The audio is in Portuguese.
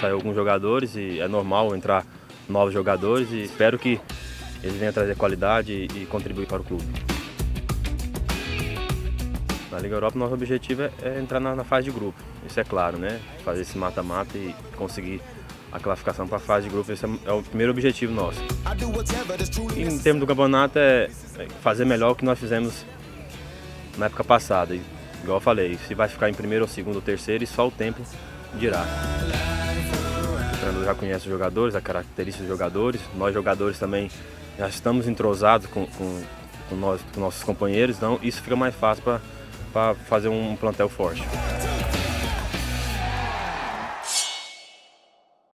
saiu alguns jogadores e é normal entrar novos jogadores e espero que eles venham trazer qualidade e, e contribuir para o clube. Na Liga Europa, nosso objetivo é, é entrar na, na, fase de grupo, isso é claro, né? Fazer esse mata-mata e conseguir a classificação para a fase de grupo, esse é, é, o primeiro objetivo nosso. Em termos do campeonato, é, é fazer melhor o que nós fizemos na época passada. E, igual eu falei, se vai ficar em primeiro ou segundo ou terceiro, e só o tempo dirá. Treinador já conhece os jogadores, a característica dos jogadores, nós jogadores também já estamos entrosados com, com, com, nós, com nossos companheiros, então isso fica mais fácil para fazer um plantel forte.